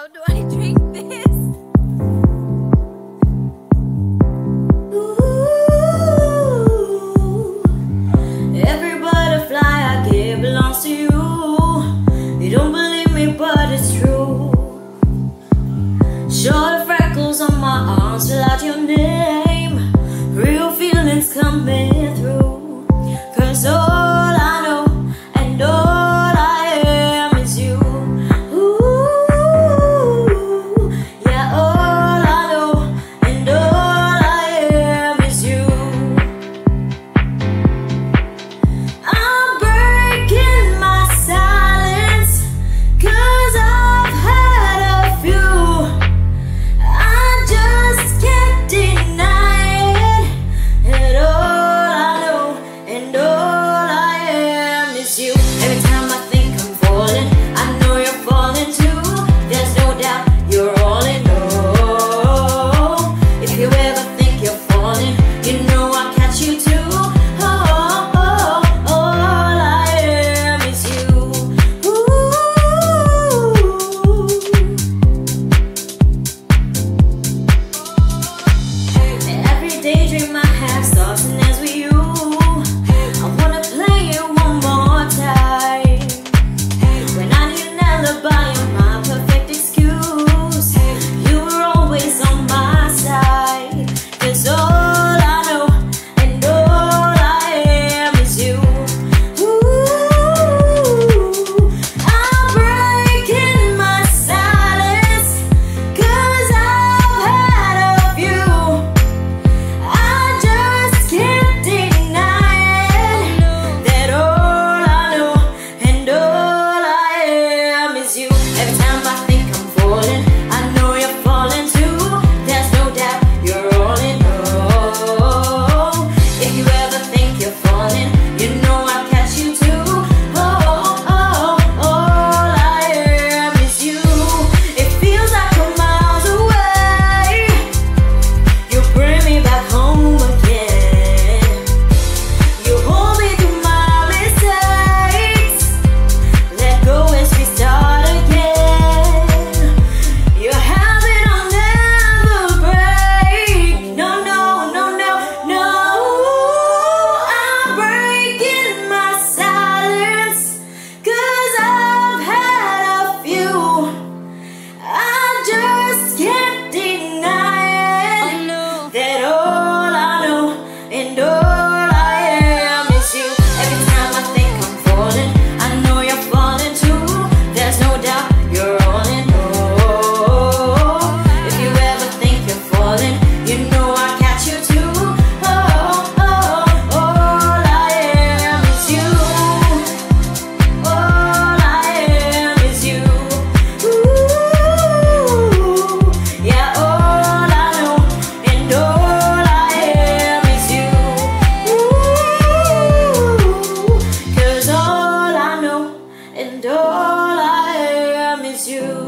How do I drink this? Every butterfly I give belongs to you. You don't believe me, but it's true. Show the freckles on my arms, fill out your name. Real feelings coming. starting as we and all I am is you.